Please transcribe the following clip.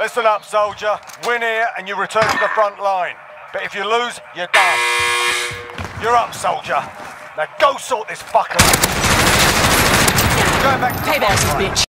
Listen up, soldier. Win here and you return to the front line. But if you lose, you're done. You're up, soldier. Now go sort this fucker out. Go bitch.